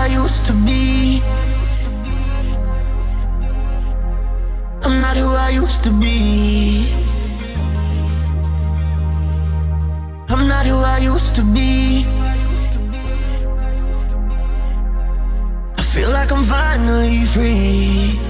I used to be. I'm not who I used to be. I'm not who I used to be. I feel like I'm finally free.